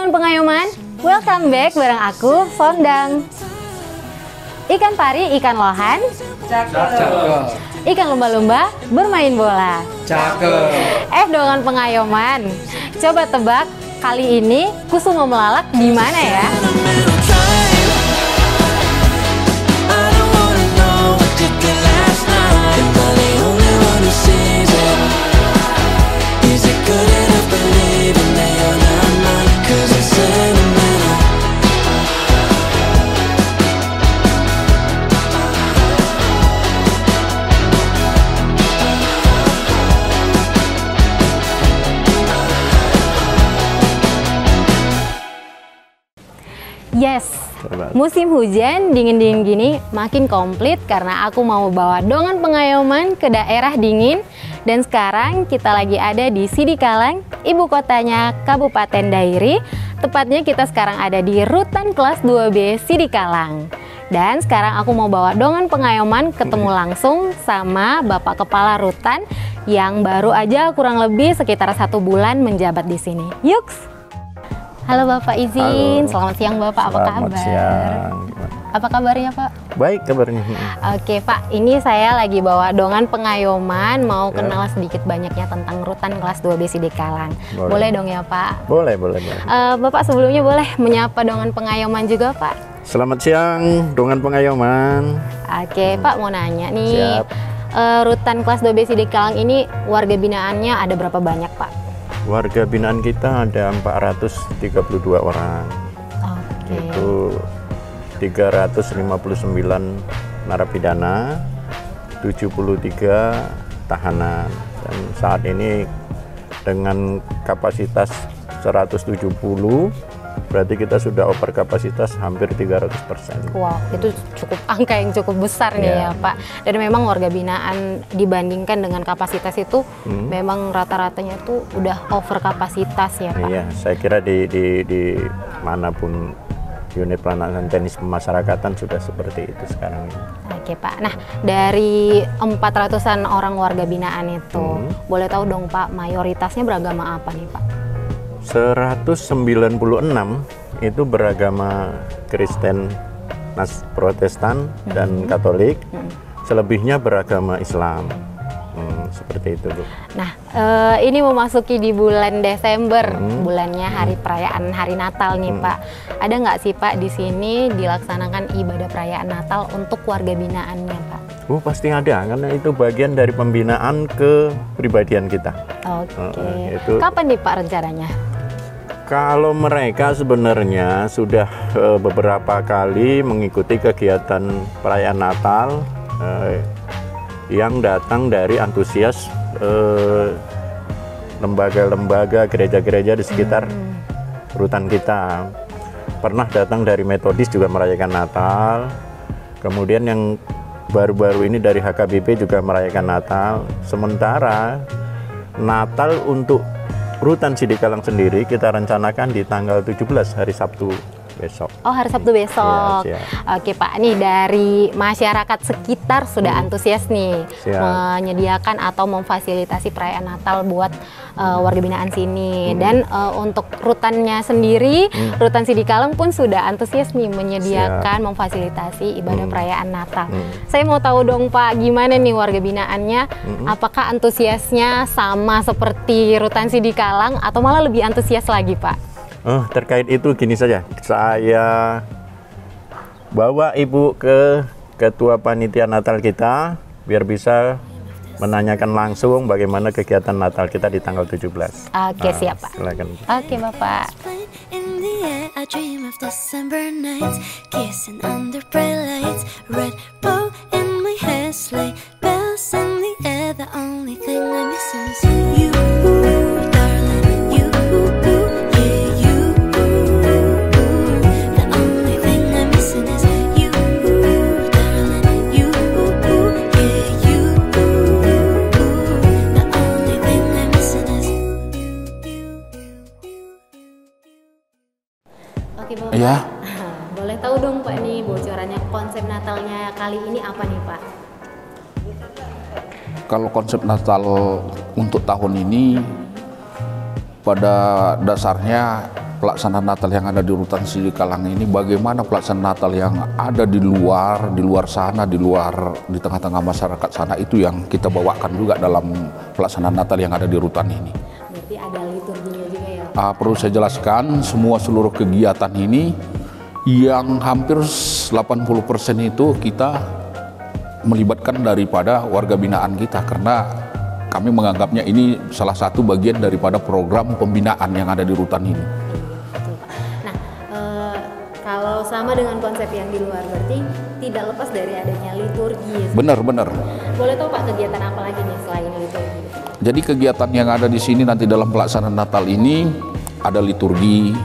Dongan Pengayoman, welcome back bareng aku, Sondang. Ikan pari, ikan lohan, Cakep. ikan lumba-lumba bermain bola. Cakep. Eh, Dongan Pengayoman, coba tebak kali ini Kusuma melalak di mana ya? Yes, musim hujan dingin-dingin gini makin komplit karena aku mau bawa dongan pengayoman ke daerah dingin dan sekarang kita lagi ada di Sidikalang, ibu kotanya Kabupaten Dairi. Tepatnya kita sekarang ada di Rutan Kelas 2B Sidikalang. Dan sekarang aku mau bawa dongan pengayoman ketemu langsung sama Bapak Kepala Rutan yang baru aja kurang lebih sekitar satu bulan menjabat di sini. Yuks! Halo Bapak izin, Halo. selamat siang Bapak, apa Selamat kabar? siang. Apa kabarnya Pak? Baik kabarnya. Oke Pak, ini saya lagi bawa dongan pengayoman, mau Ya. kenal sedikit banyaknya tentang rutan kelas 2B Sidikalang. Boleh. Boleh. dong ya Pak? Boleh, boleh, boleh. Eh, Bapak sebelumnya boleh menyapa dongan pengayoman juga Pak? Selamat siang, Dongan Pengayoman. Oke Pak, mau nanya nih, Siap. eh, rutan kelas 2B Sidikalang ini warga binaannya ada berapa banyak Pak? Warga binaan kita ada 432 orang. Oke. Itu 359 narapidana, 73 tahanan. Dan saat ini dengan kapasitas 170 berarti kita sudah over kapasitas hampir 300 persen. Wow, itu cukup angka yang cukup besar nih ya Iya. Pak. Dan memang warga binaan dibandingkan dengan kapasitas itu Hmm. memang rata-ratanya tuh udah over kapasitas ya Pak. Iya, saya kira di di di mana pun unit pelayanan teknis pemasyarakatan sudah seperti itu sekarang ini. Oke Pak. Nah dari 400-an orang warga binaan itu, Hmm. boleh tahu dong Pak mayoritasnya beragama apa nih Pak? 196 itu beragama Kristen, Nas Protestan dan Katolik. Selebihnya beragama Islam. Hmm, seperti itu, Bu. Nah eh, ini memasuki di bulan Desember, Hmm. bulannya hari perayaan hari Natal nih Pak. Ada nggak sih Pak di sini dilaksanakan ibadah perayaan Natal untuk warga binaannya Pak? Oh, pasti ada karena itu bagian dari pembinaan kepribadian kita. Oke. Heeh, itu- Kapan nih Pak rencananya? Kalau mereka sebenarnya sudah eh, beberapa kali mengikuti kegiatan perayaan Natal eh, yang datang dari antusias eh, lembaga-lembaga, gereja-gereja di sekitar rutan kita. Pernah datang dari Metodis juga merayakan Natal. Kemudian yang baru-baru ini dari HKBP juga merayakan Natal. Sementara Natal untuk rutan Sidikalang sendiri kita rencanakan di tanggal 17 hari Sabtu besok. Oh hari Sabtu besok. Iya, Oke Pak, nih dari masyarakat sekitar sudah antusias nih Hmm. Siap. menyediakan atau memfasilitasi perayaan Natal buat uh, warga binaan sini. Hmm. Dan uh, untuk rutannya sendiri, rutan Sidikalang pun sudah antusias nih menyediakan memfasilitasi ibadah Hmm. perayaan Natal. Hmm. Saya mau tahu dong Pak, gimana nih warga binaannya? Hmm. Apakah antusiasnya sama seperti rutan Sidikalang atau malah lebih antusias lagi Pak? Oh, terkait itu gini saja, saya bawa ibu ke ketua panitia Natal kita biar bisa menanyakan langsung bagaimana kegiatan Natal kita di tanggal 17. Oke, Nah, siap Pak. Silakan. Oke Bapak. The air, I dream of December nights, kissing under bright lights, red Natalnya kali ini apa nih Pak? Kalau konsep Natal untuk tahun ini pada dasarnya pelaksanaan Natal yang ada di Rutan Sidikalang ini, bagaimana pelaksanaan Natal yang ada di luar, di luar sana, di luar, di tengah-tengah masyarakat sana itu yang kita bawakan juga dalam pelaksanaan Natal yang ada di Rutan ini. Berarti ada liturginya juga ya. Ah, perlu saya jelaskan, semua seluruh kegiatan ini yang hampir 80% itu kita melibatkan daripada warga binaan kita karena kami menganggapnya ini salah satu bagian daripada program pembinaan yang ada di rutan ini. Nah, eh, kalau sama dengan konsep yang di luar berarti tidak lepas dari adanya liturgi. ya. Benar-benar. Boleh tahu Pak kegiatan apa lagi nih selain liturgi? Jadi kegiatan yang ada di sini nanti dalam pelaksanaan Natal ini ada liturgi,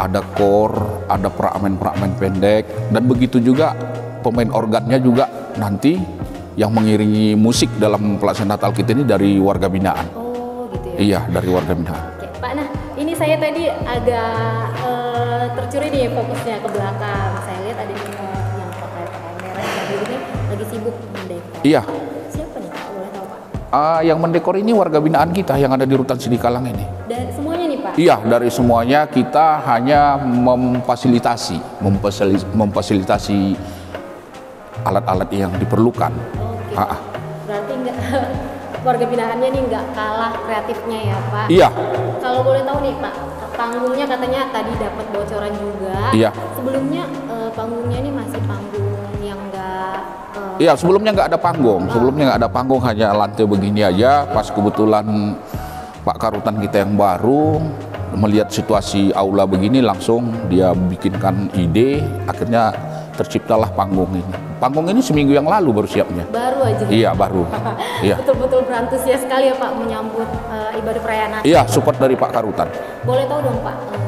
ada kor, ada peramen-peramen pendek, dan begitu juga pemain organnya juga nanti yang mengiringi musik dalam pelaksanaan Natal kita ini dari warga binaan. Oh, gitu ya. Iya, dari warga binaan. Oke, Pak. Nah, ini saya tadi agak eh, tercuri nih fokusnya ke belakang. Saya lihat ada yang pakai pakaian merah tadi ini lagi sibuk mendekor. Iya, Siapa nih Pak? Boleh tahu Pak? ah, yang mendekor ini warga binaan kita yang ada di Rutan Sidikalang ini. Dan. Iya, dari semuanya kita hanya memfasilitasi, memfasili- memfasilitasi alat-alat yang diperlukan. Oke. Ah. Berarti enggak warga binaannya nih nggak kalah kreatifnya ya Pak. Iya, Kalau boleh tahu nih Pak, panggungnya katanya tadi dapat bocoran juga. Iya. Sebelumnya eh, panggungnya ini masih panggung yang enggak eh, iya. Sebelumnya nggak ada panggung, sebelumnya nggak ada panggung, hanya lantai begini aja. Pas kebetulan Pak Karutan kita yang baru melihat situasi aula begini, langsung dia bikinkan ide, akhirnya terciptalah panggung ini. Panggung ini seminggu yang lalu baru siapnya. baru aja. Iya, baru. Iya. Betul-betul berantusias sekali ya Pak menyambut eh, ibadah perayaan. Iya, support dari Pak Karutan. Boleh tahu dong Pak eh,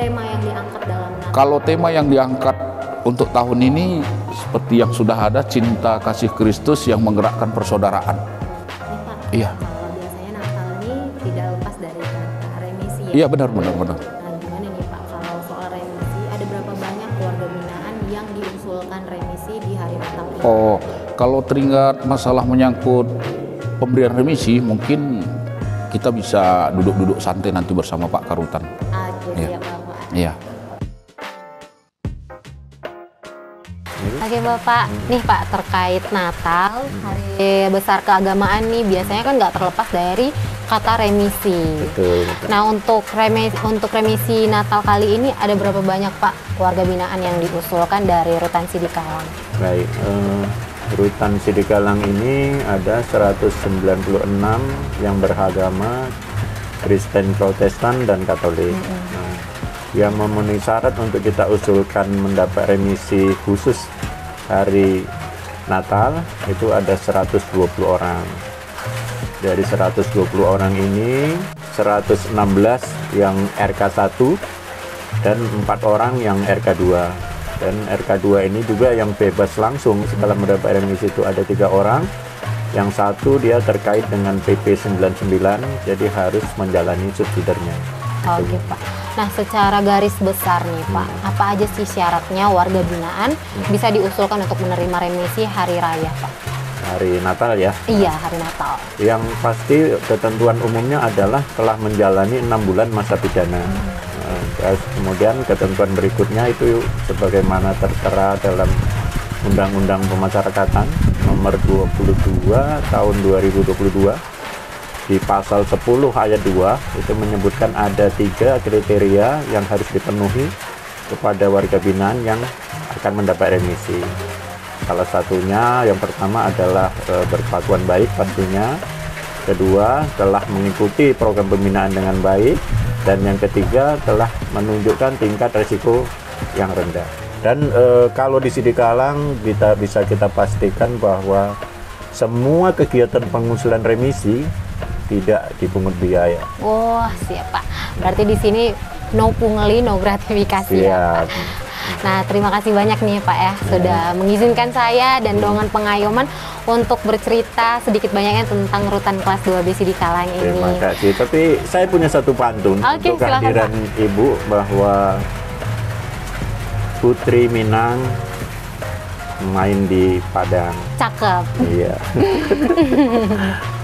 tema yang diangkat dalam Natal? Kalau tema yang diangkat untuk tahun ini seperti yang sudah ada cinta kasih Kristus yang menggerakkan persaudaraan. Nih, Pak, Iya. Iya benar benar benar. Nah, gimana nih Pak kalau soal remisi ada berapa banyak keluarga binaan yang diusulkan remisi di hari Natal ini? Oh, kalau teringat masalah menyangkut pemberian remisi, mungkin kita bisa duduk-duduk santai nanti bersama Pak Karutan. Oke, Iya. siap Bapak. Iya. Oke Bapak, nih Pak terkait Natal, hari besar keagamaan nih biasanya kan nggak terlepas dari kata remisi. Betul. betul. Nah untuk remisi, untuk remisi Natal kali ini ada berapa banyak Pak keluarga binaan yang diusulkan dari Rutan Sidikalang? Baik, eh, Rutan Sidikalang ini ada 196 yang beragama Kristen, Protestan, dan Katolik. Nah, yang memenuhi syarat untuk kita usulkan mendapat remisi khusus hari Natal itu ada 120 orang. Dari 120 orang ini 116 yang RK1 dan empat orang yang RK2 dan RK2 ini juga yang bebas langsung. Setelah mendapat remisi itu ada tiga orang. Yang satu dia terkait dengan PP 99 jadi harus menjalani subsidernya. Oke Pak. Nah secara garis besar nih Pak, apa aja sih syaratnya warga binaan bisa diusulkan untuk menerima remisi hari raya Pak? Hari Natal ya Iya hari Natal. yang pasti ketentuan umumnya adalah telah menjalani enam bulan masa pidana Nah, terus kemudian ketentuan berikutnya itu sebagaimana tertera dalam Undang-Undang Pemasyarakatan nomor 22 tahun 2022 di pasal 10 ayat 2 itu menyebutkan ada tiga kriteria yang harus dipenuhi kepada warga binaan yang akan mendapat remisi. Salah satunya yang pertama adalah e, berkelakuan baik pastinya. Kedua, telah mengikuti program pembinaan dengan baik dan yang ketiga telah menunjukkan tingkat resiko yang rendah. Dan e, kalau di Sidikalang kita bisa kita pastikan bahwa semua kegiatan pengusulan remisi tidak dipungut biaya. Wah siap Pak. Berarti di sini no pungli, no gratifikasi ya Pak. Nah terima kasih banyak nih Pak ya sudah mengizinkan saya dan dongan pengayoman untuk bercerita sedikit banyaknya tentang rutan kelas 2B Sidikalang ini. Terima kasih. Tapi saya punya satu pantun Oke, untuk silakan, kehadiran Ibu bahwa Putri Minang main di Padang. Cakep. Iya.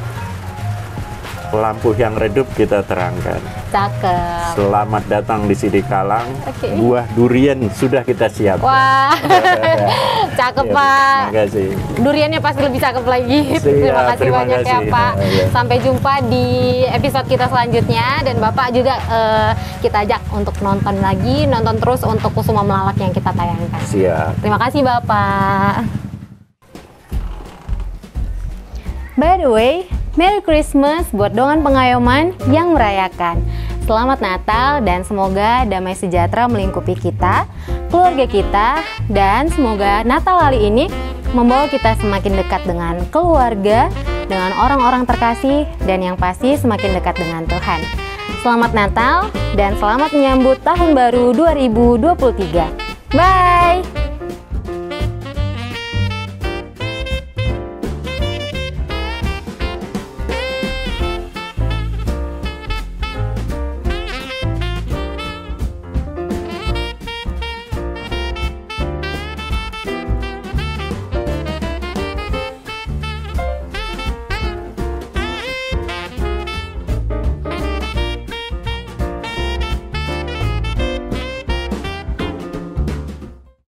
lampu yang redup kita terangkan. Cakep. Selamat datang di Sidi Kalang. Oke. Buah durian sudah kita siapkan. Wah, cakep Ya, Pak. Terima kasih. Duriannya pasti lebih cakep lagi. Siap, terima kasih terima banyak ya kasih. Pak. Nah, iya. Sampai jumpa di episode kita selanjutnya dan Bapak juga eh, kita ajak untuk nonton lagi, nonton terus untuk Kusuma Melalak yang kita tayangkan. Siap. Terima kasih Bapak. By the way, Merry Christmas buat dongan pengayoman yang merayakan. Selamat Natal dan semoga damai sejahtera melingkupi kita, keluarga kita, dan semoga Natal kali ini membawa kita semakin dekat dengan keluarga, dengan orang-orang terkasih, dan yang pasti semakin dekat dengan Tuhan. Selamat Natal dan selamat menyambut tahun baru 2023. Bye!